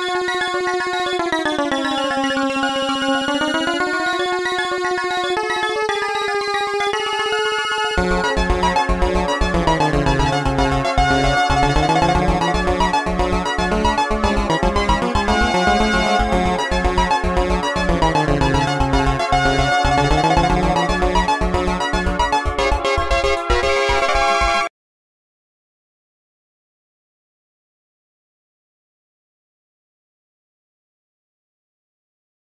Música